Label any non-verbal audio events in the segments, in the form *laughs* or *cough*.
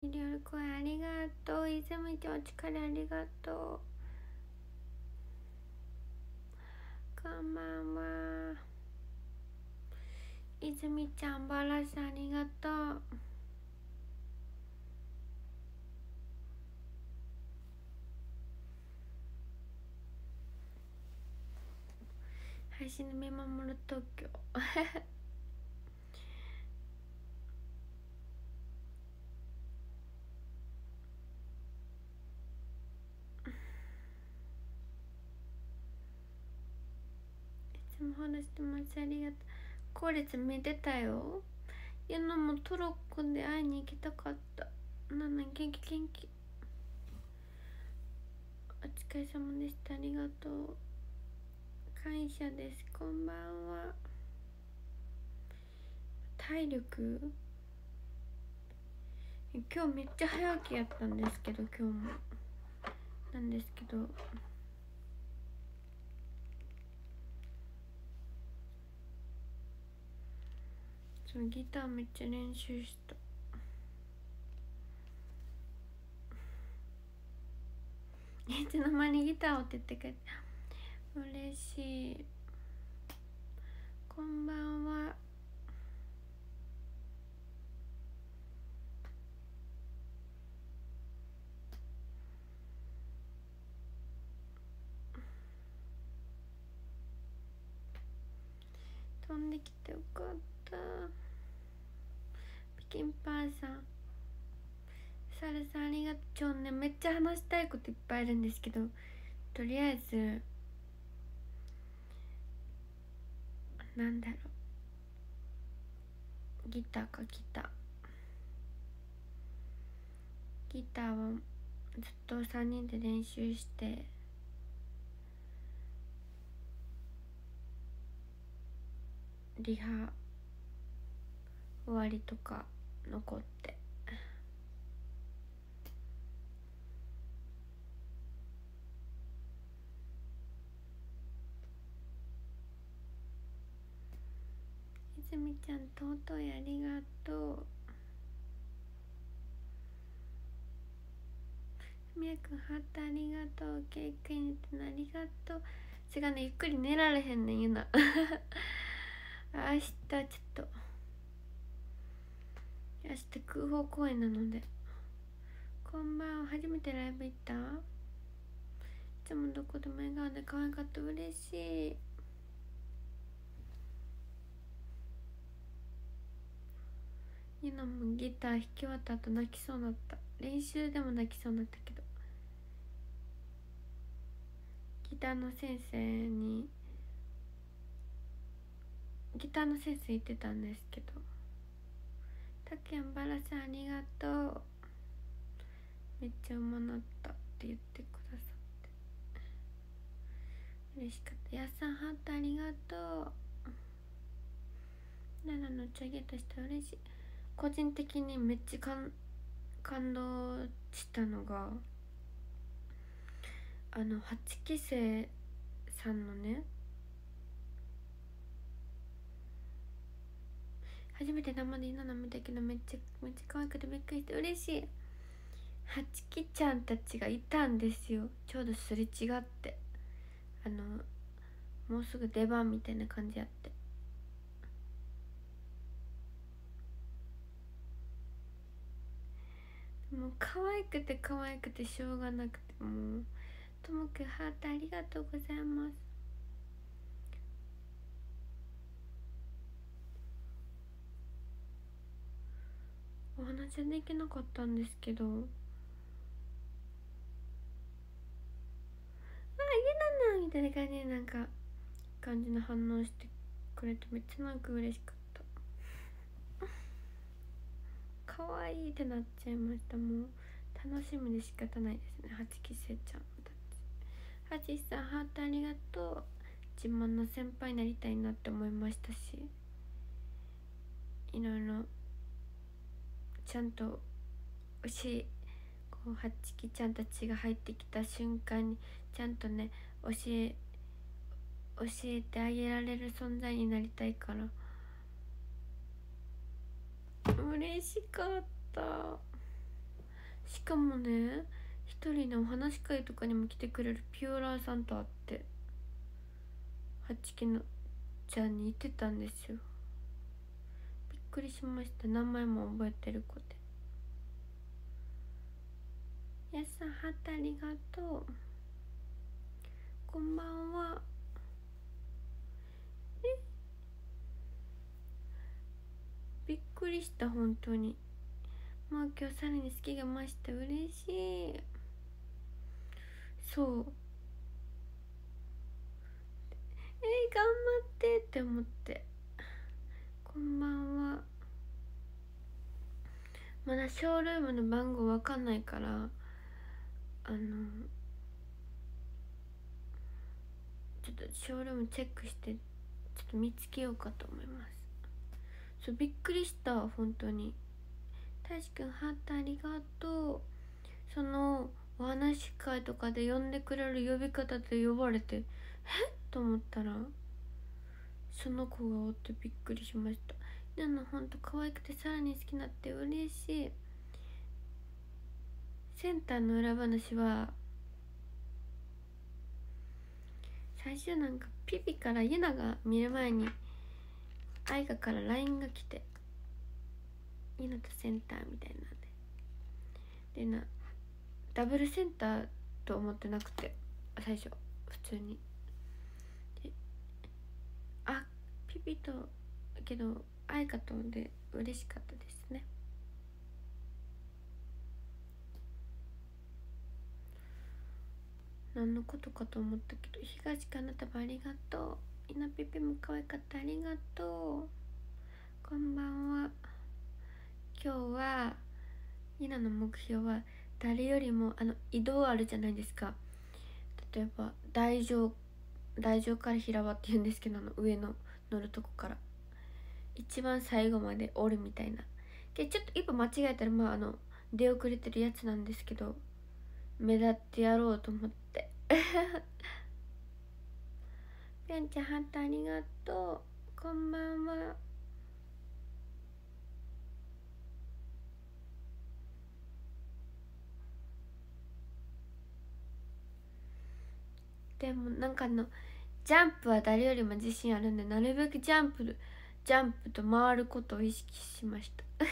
ミリオル声ありがとう。泉ちゃんお力ありがとう。こんばんは。泉ちゃんバラさんありがとう。配信の見守る東京話してますありがとう。後列見てたよ。ゆなもトロッコで会いに行きたかった。なな元気元気。お疲れ様でした。ありがとう。感謝です。こんばんは。体力？今日めっちゃ早起きやったんですけど今日も。なんですけど。そのギターめっちゃ練習した。いつの間にギターをって言ってくれて嬉しい。こんばんは。飛んできてよかった。キンパーさん。サルさんありがとう。ちょねめっちゃ話したいこといっぱいあるんですけどとりあえずなんだろう。ギターかギター。ギターはずっと3人で練習してリハ終わりとか残って。泉ちゃん尊いありがとう。みやくんハートありがとう。ケーキにてありがとう。違うねゆっくり寝られへんねんゆな。*laughs* 明日ちょっと。明日空砲公演なので。こんばんは。初めてライブ行った？いつもどこでも笑顔で可愛かった。嬉しい。ゆなもギター弾き終わった後泣きそうになった。練習でも泣きそうになったけど。ギターの先生にギターの先生言ってたんですけど「たけんバラさんありがとう」めっちゃうまなったって言ってくださって。嬉しかった。やっさんハートありがとう。奈々のチャゲとして嬉しい。個人的にめっちゃ感感動したのがあの8期生さんのね初めて生でいいの見たけどめっちゃめっちゃ可愛くてびっくりして嬉しい。はちきちゃんたちがいたんですよ。ちょうどすれ違って。あのもうすぐ出番みたいな感じやって。もう可愛くて可愛くてしょうがなくて。もうともくんハートありがとうございます。お話はできなかったんですけど。ああげななみたいな感じでなんか感じの反応してくれてめっちゃなんか嬉しかった。可愛いってなっちゃいました。もう楽しみで仕方ないですね。八期生ちゃんたち。はちさんハートありがとう。自慢の先輩になりたいなって思いましたし。いろいろ。ちゃんと牛こう八木ちゃんたちが入ってきた瞬間にちゃんとね教え教えてあげられる存在になりたいから。嬉しかった。しかもね一人のお話し会とかにも来てくれるピューラーさんと会って八木のちゃんに言ってたんですよ。くりしました。名前も覚えてる子で。やさんハートありがとう。こんばんは。え？びっくりした本当に。もう今日さらに好きが増した嬉しい。そう。えー、頑張ってって思って。こんばんは。まだショールームの番号わかんないからあのちょっとショールームチェックしてちょっと見つけようかと思います。そうびっくりした本当に。たしくんハートありがとう。そのお話し会とかで呼んでくれる呼び方で呼ばれてえ？っと思ったらその子がおってびっくりしました。でもほんと可愛くてさらに好きになって嬉しい。センターの裏話は最初なんかピピからユナが見る前に愛花から LINE が来てユナとセンターみたいなんで。でなダブルセンターと思ってなくて最初普通にであピピとけど愛花とで嬉しかったですね。何のことかと思ったけど東かなたばありがとう。いなぴぴも可愛かったありがとう。こんばんは。今日はイナの目標は誰よりもあの移動あるじゃないですか。例えば大乗大乗から平和って言うんですけどあの上の。乗るとこから。一番最後までおるみたいな。でちょっと一歩間違えたらまああの出遅れてるやつなんですけど目立ってやろうと思って。ぴょんちゃんハンターありがとう。こんばんは。でもなんかあのジャンプは誰よりも自信あるんでなるべくジャンプジャンプと回ることを意識しました。*laughs*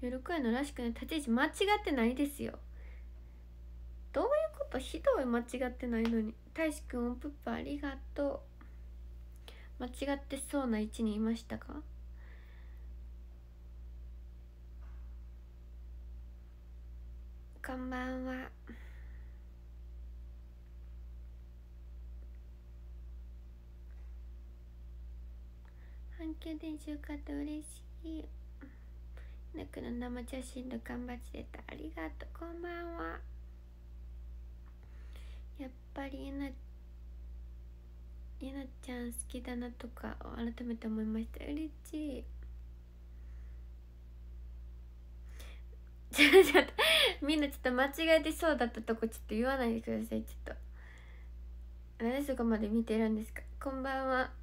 夜くらいのらしくね立ち位置間違ってないですよ。どういうこと？ひどい間違ってないのに。大志くんおぷっぱありがとう。間違ってそうな位置にいましたか？こんばんは。反響電子よかった嬉しい。なくの生写真と頑張ってたありがとう。こんばんは。やっぱりゆなゆなちゃん好きだなとか改めて思いました。嬉しい。*laughs* ちょちょっと。*laughs* みんなちょっと間違えてそうだったとこちょっと言わないでくださいちょっと。なんでそこまで見てるんですか？こんばんは。*laughs*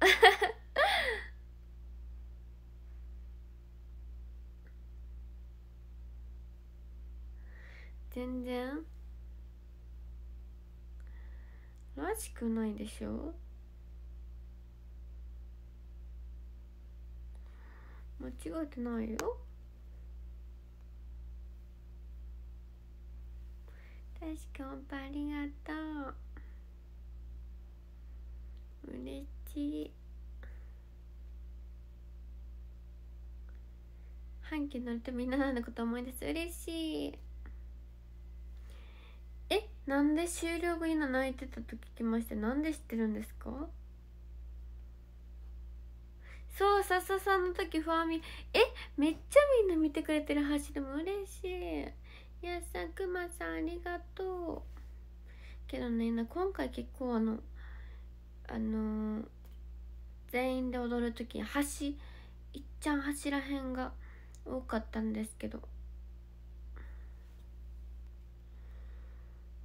全然。らしくないでしょ？間違えてないよ。確か本当ありがとう嬉しい半期乗るとみんなのこと思い出す。嬉しい。えなんで終了後今泣いてたと聞きましてなんで知ってるんですか？そう笹さんの時ファー。ミえめっちゃみんな見てくれてる走りも嬉しい。やさくまさんありがとう。けどね今回結構あのあのー、全員で踊る時橋いっちゃん柱辺が多かったんですけど。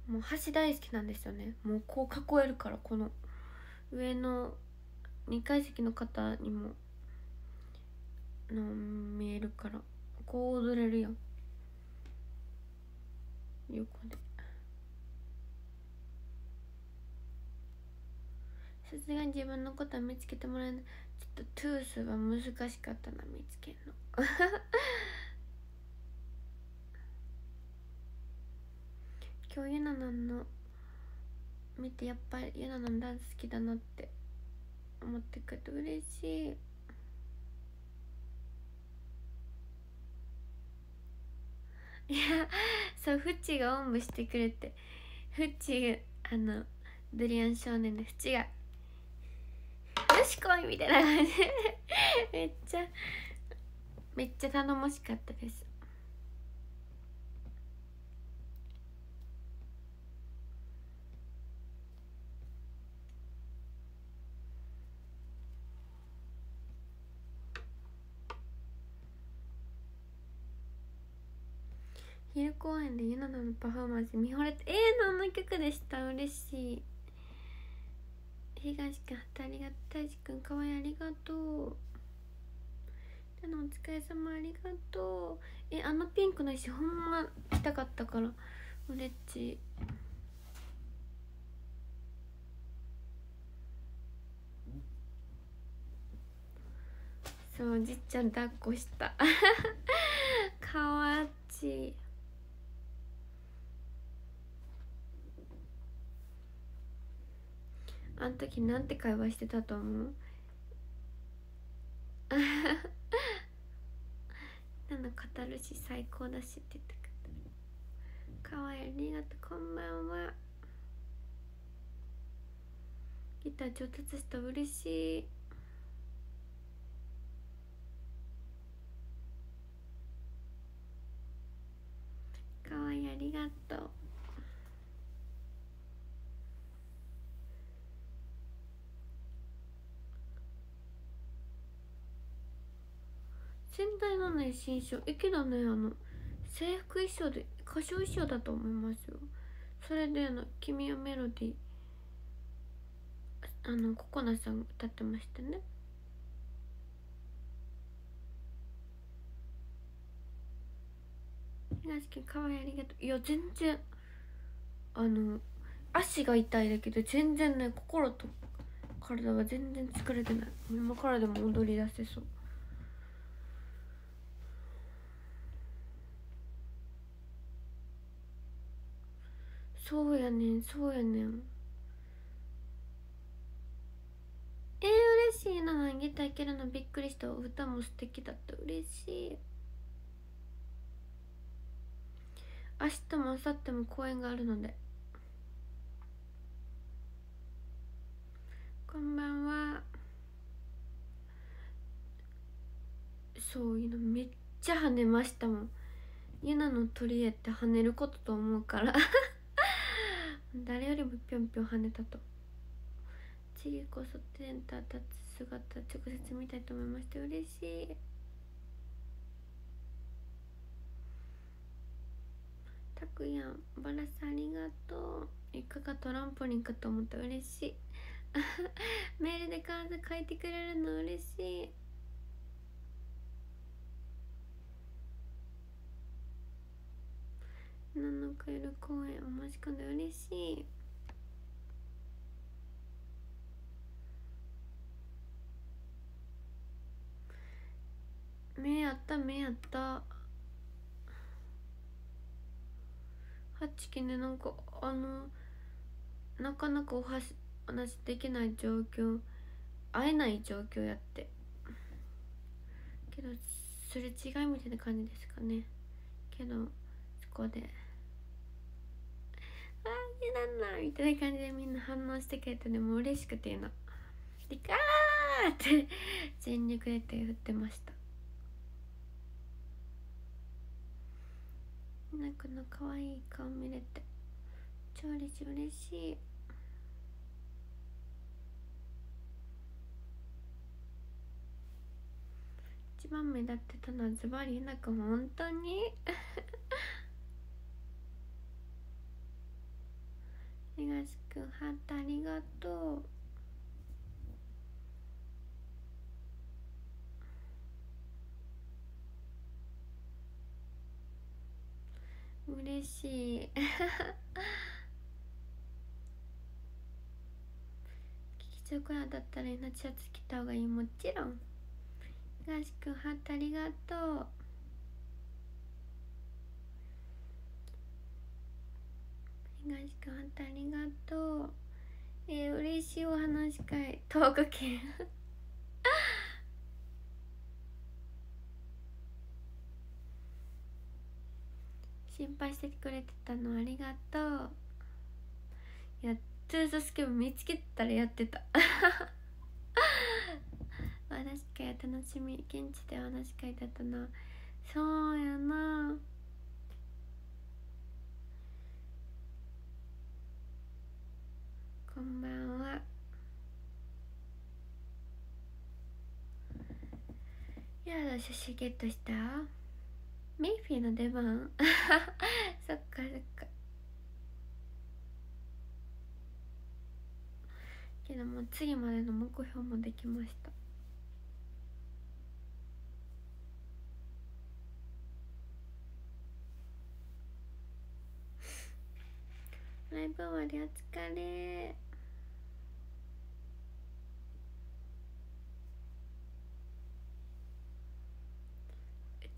もう橋大好きなんですよね。もうこう囲えるからこの上の2階席の方にもの見えるからこう踊れるよ横で。さすがに自分のことは見つけてもらえない。ちょっとトゥースは難しかったな見つけるの。*laughs* 今日ゆななんの見てやっぱりゆななんダンス好きだなって思ってくれて嬉しい。いやそうフッチがおんぶしてくれてフッチあのドリアン少年のフッチが「よし来い!」みたいな感じめっちゃめっちゃ頼もしかったです公演でユナナのパフォーマンス見惚れてえー、何の曲でした？嬉しい。東くんありがとう大志くんかわいいありがとう。でのお疲れ様ありがとう。えあのピンクの石ほんま着たかったからうれちそうじっちゃん抱っこした *laughs* かわっちい。あの時なんて会話してたと思う？*laughs* なのカタルシ最高だしって言ってくれた。かわいい。ありがとう。こんばんは。ギター上達した。嬉しい。かわいい。ありがとう。仙台のね新章えけどねあの制服衣装で歌唱衣装だと思いますよ。それであの「君はメロディー」あのココナさん歌ってましたね。東君かわいいありがとう。いや全然あの足が痛いだけど全然ね心と体は全然疲れてない。今からでも踊り出せそう。そうやねんそうやねん。えー、嬉しいなギター弾けるのびっくりした。歌も素敵だった。嬉しい。明日も明後日も公演があるので。こんばんは。そういうのめっちゃ跳ねましたもん。ユナの取り柄って跳ねることと思うから。*laughs* 誰よりもぴょんぴょん跳ねたと。次こそテンター立つ姿直接見たいと思いまして嬉しい。たくやんバラさんありがとう。いかがトランポリンかと思った。嬉しい。*laughs* メールで感想書いてくれるの嬉しい。7日夜公演お申し込んで嬉しい。目やった目やった。八期ねなんかあのなかなかお話話できない状況。会えない状況やって。けどすれ違いみたいな感じですかね。けどそこで。あーなんなみたいな感じでみんな反応してくれてねも嬉しくていうの。でガーって全力で手振ってました。なくの可愛い顔見れて超嬉しい嬉しい。一番目立ってたのはズバリなんか本当に？優しくハートありがとう。嬉しい。キキチョコラだったらエシャツ着た方がいい。もちろん。東くんハートありがとう。東くんハートありがとう。えー、嬉しいお話会。東北県心配してくれてたのありがとう。いやトゥーススケブ見つけたらやってた。話し会楽しみ現地で話し会だったなそうやなこんばんはやだ写真ゲットした？メイフィーの出番？*laughs* そっかそっか。けども次までの目標もできました。ライブ終わりお疲れ。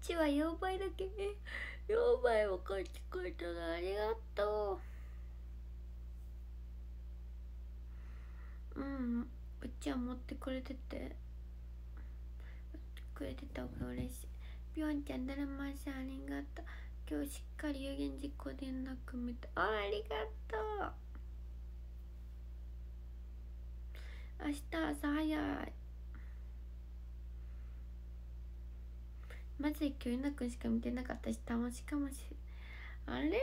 ちは4倍だけ。ね4倍も買ってくれたのありがとう。うん。うちは持ってくれてて。持ってくれてた方が嬉しい。ぴょんちゃんだるまさんありがとう。今日しっかり有言実行連絡見た。あありがとう。明日朝早い。マジで今日稲くんしか見てなかったし楽しいかもしれあれれれ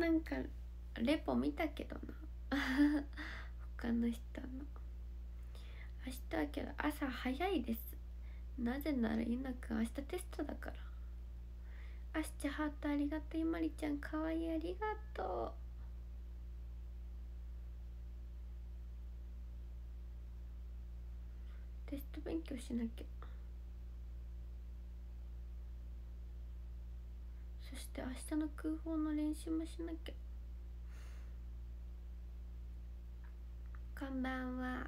なんかレポ見たけどな。*laughs* 他の人の。明日はけど朝早いです。なぜなら稲くん明日テストだから。明日ハートありがとうゆまりちゃんかわいいありがとう。テスト勉強しなきゃ。そして明日の空砲の練習もしなきゃ。こんばんは。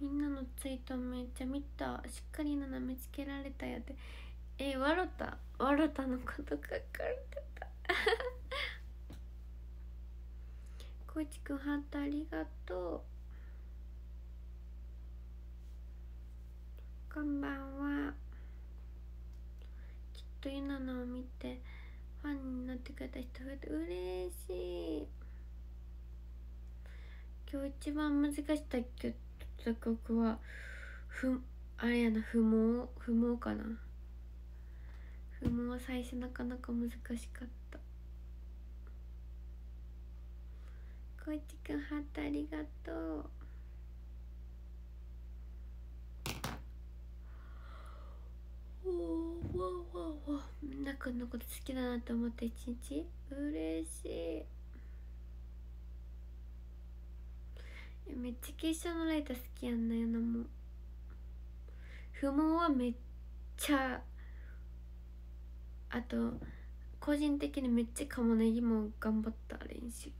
みんなのツイートめっちゃ見た。しっかりな見つけられたやでえわろた？わろたのこと書かれてた。こいちくんハートありがとう。こんばんは。きっとゆなのを見てファンになってくれた人増えて嬉しい。今日一番難しかった曲はふあれやな不毛？不毛かな？不毛最初なかなか難しかった。こいちくんハートありがとう。おわわわ。みんなくんのこと好きだなと思って一日。嬉しい。めっちゃ結晶のライト好きやんなよなも不毛はめっちゃあと個人的にめっちゃ鴨ねぎも頑張った練習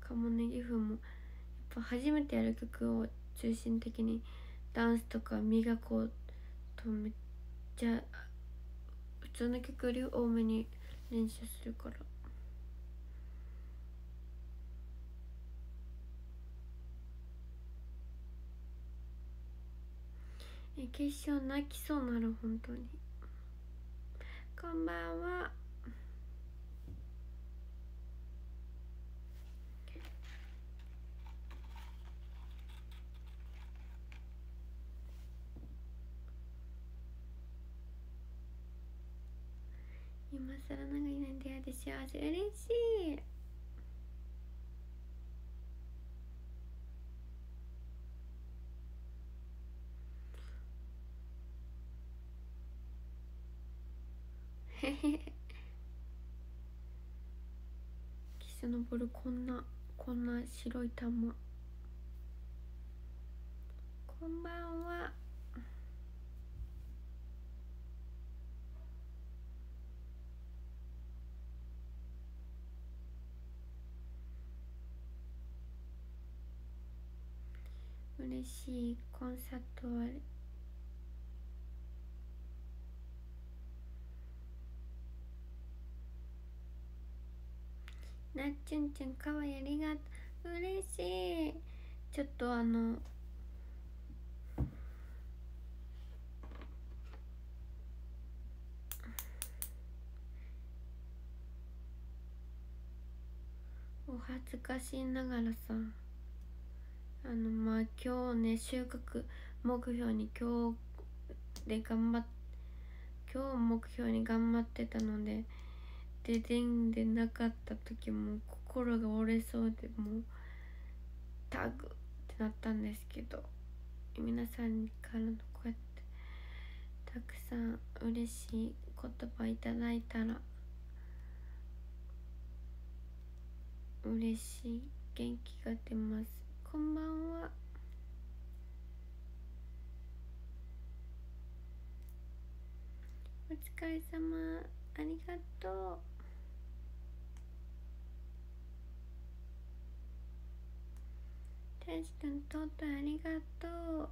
鴨ねぎ風もやっぱ初めてやる曲を中心的にダンスとか磨こうとめっちゃ普通の曲より多めに練習するからえ決勝泣きそうなる本当に。こんばんは。今更長いなんて嫌で幸せ嬉しい。*laughs* キスのボルこんなこんな白い玉。こんばんは。嬉しい。コンサートはなっちゅんちゅんかわいありがとう。嬉しい。ちょっとあのお恥ずかしいながらさあのまあ今日ね収穫目標に今日で頑張っ今日目標に頑張ってたのでででんでなかった時も心が折れそうでもうタグってなったんですけど皆さんからのこうやってたくさん嬉しい言葉いただいたら嬉しい元気が出ます。こんばんは。お疲れ様。ありがとう。天使くんとうとありがとう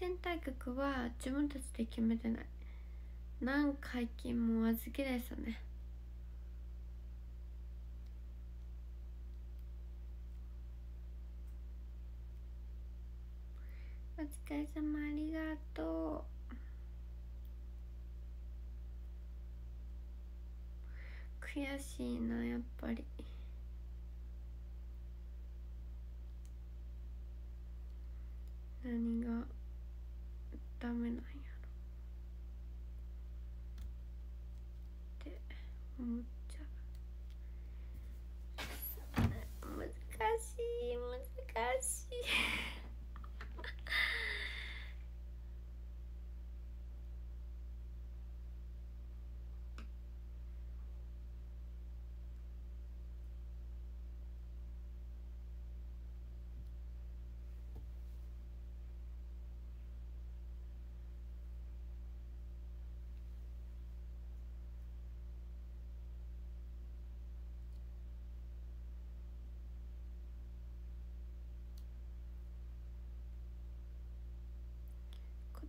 選択曲は自分たちで決めてない何回金も預けです。よねお疲れ様ありがとう悔しいなやっぱり。何がダメなんやろって思ってゃう難しい難しい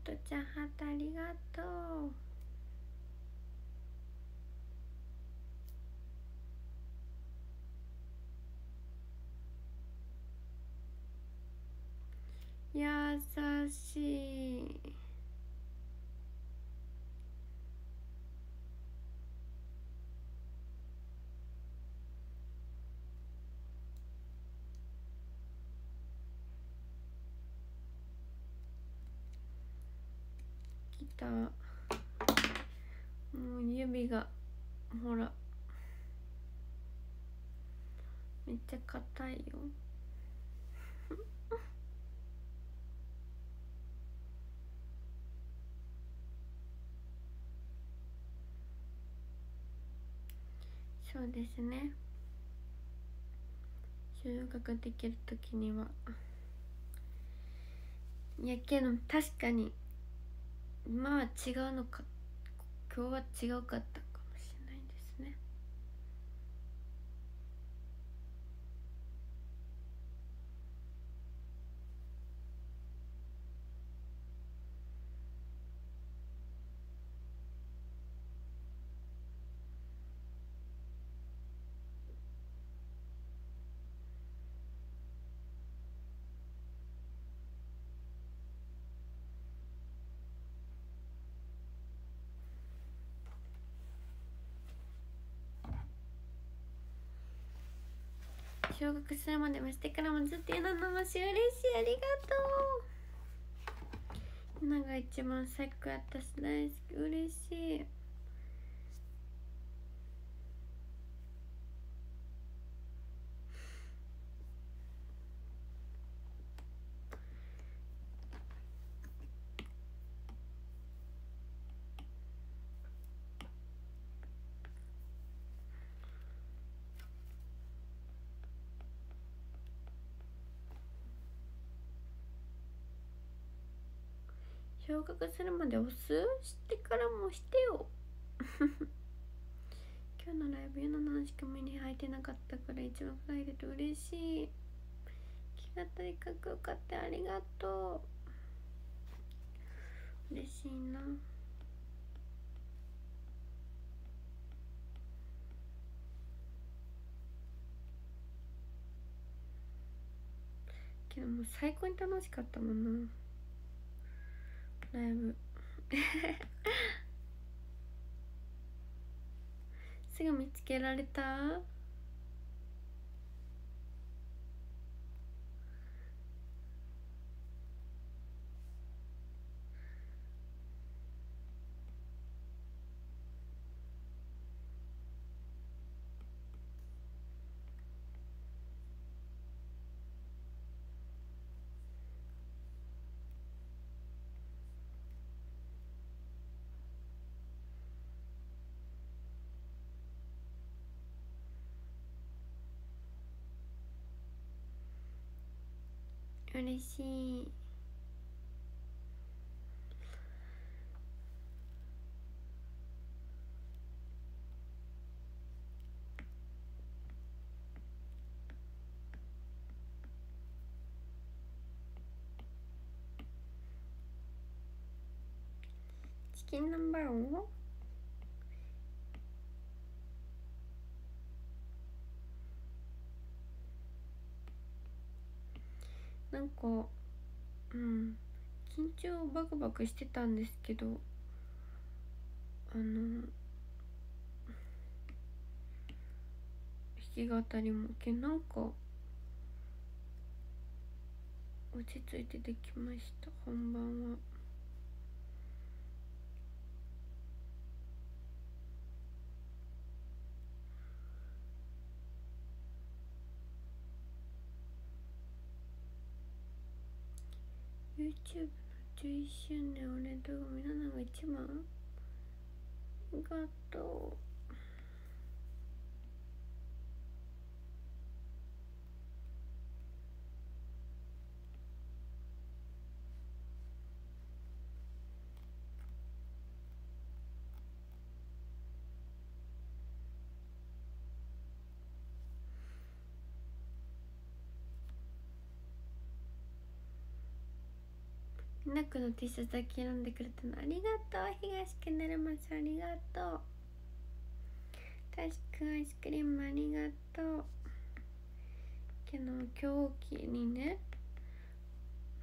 ことちゃんハートありがとう。優しい。た。もう指がほら。めっちゃ硬いよ。*laughs* そうですね。収穫できる時には。いやけど確かにまあ違うのか今日は違うかったかもしれないですね昇格するまでもしてからもずっとなのまし嬉しい。ありがとう。なが一番最高やったし大好き。嬉しい。昇格するまで押すしてからもしてよ。*laughs* 今日のライブユナナしか目に入ってなかったから一番入ると嬉しい。気がとにかくよかったありがとう。嬉しいな。けどもう最高に楽しかったもんな。ライブ。*laughs* すぐ見つけられた？嬉しい。チキン南蛮を？なんかうん緊張バクバクしてたんですけどあの弾き語りもけなんか落ち着いてできました本番は。YouTube の11周年おめでとうみんなが一番ありがとうクの T シャツだけ選んでくれたのありがとう。東くんなるまさんありがとう。たしくんアイスクリームありがとう。けど今日機にね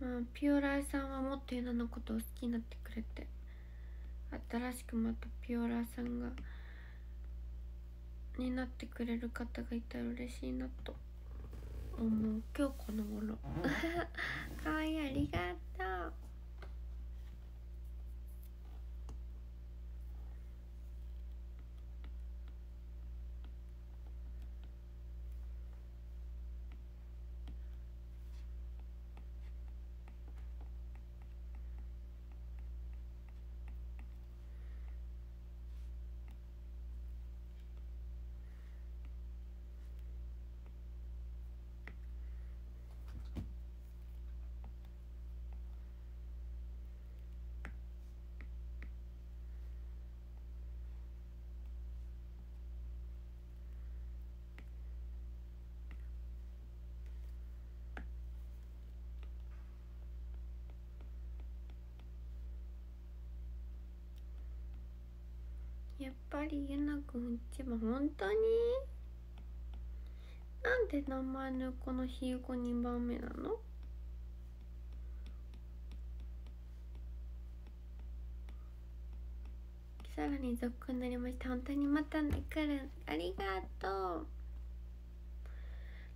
まあピオラーさんはもっとユナのことを好きになってくれて新しくまたピオラーさんがになってくれる方がいたら嬉しいなと。思う。今日この頃。*laughs* かわいいありがとうやっぱりゆなくん一番本当に？なんで名前のこのひよこ2番目なの？さらに続になりました本当にまたね来る。ありがとう。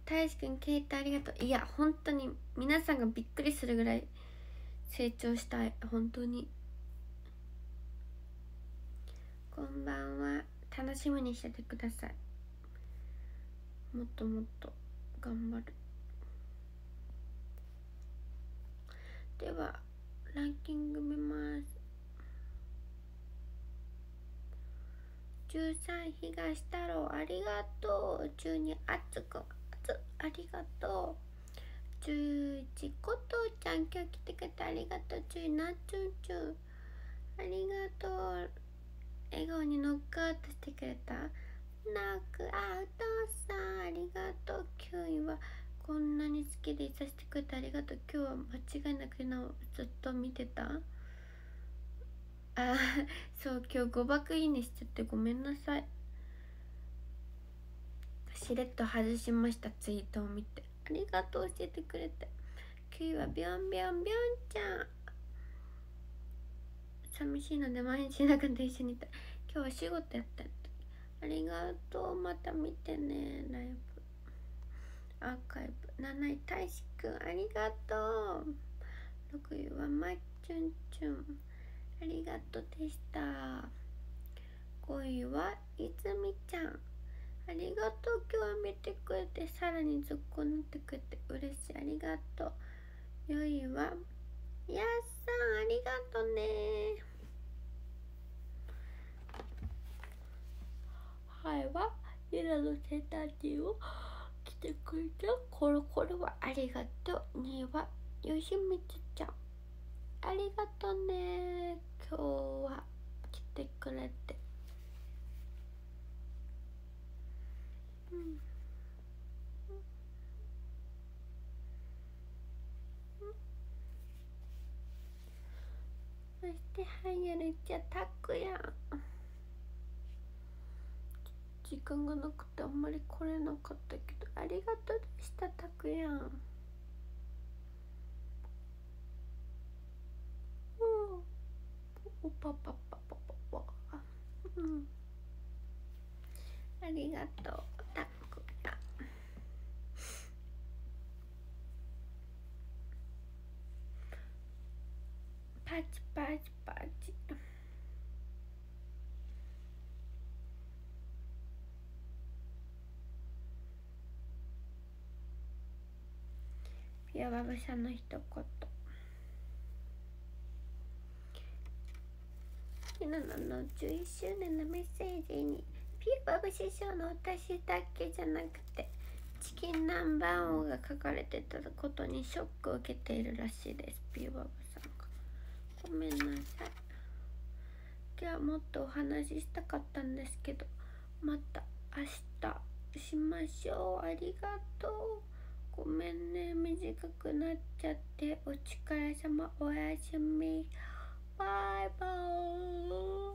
大志くんケイトありがとう。いや本当に皆さんがびっくりするぐらい成長したい。本当に。こんばんは。楽しみにしててください。もっともっと頑張る。ではランキング見ます。13東太郎ありがとう。12あつくあつありがとう。11ことちゃん今日来てくれてありがとう。ちゅいなちゅんちゅんありがとう。笑顔にノックアウトしてくれた。ノックアウトさんありがとう。9位はこんなに好きでいさせてくれてありがとう。今日は間違いなくなずっと見てた。あそう今日誤爆いいねしちゃってごめんなさい。しれっと外しました。ツイートを見て。ありがとう教えてくれて。9位はビョンビョンビョンちゃん。寂しいので毎日なくんと一緒にいた。今日は仕事やった。ありがとうまた見てねライブ。アーカイブ。7位大志くんありがとう。6位はまっちゅんちゅんありがとうでした。5位はいずみちゃん。ありがとう今日は見てくれてさらにずっこなってくれて嬉しい。ありがとう。4位はやっさんありがとうね。はいはゆらのセーターティーを来てくれたコロコロはありがとう。2位はよしみつちゃん。ありがとうね今日は来てくれて。うん。そしてはやるちゃたくやん。時間がなくてあんまり来れなかったけどありがとうでしたたくやん。おパパパパパパ。うん。ありがとうたくやパチパチパチ。ピアバブさんの一言。ひなのの11周年のメッセージにピアバブ師匠の私だけじゃなくてチキン南蛮王が書かれてたことにショックを受けているらしいですピアバブさん。ごめんなさい。今日はもっとお話ししたかったんですけどまた明日しましょう。ありがとう。ごめんね。短くなっちゃって。お疲れ様。おやすみ。バイバーイ、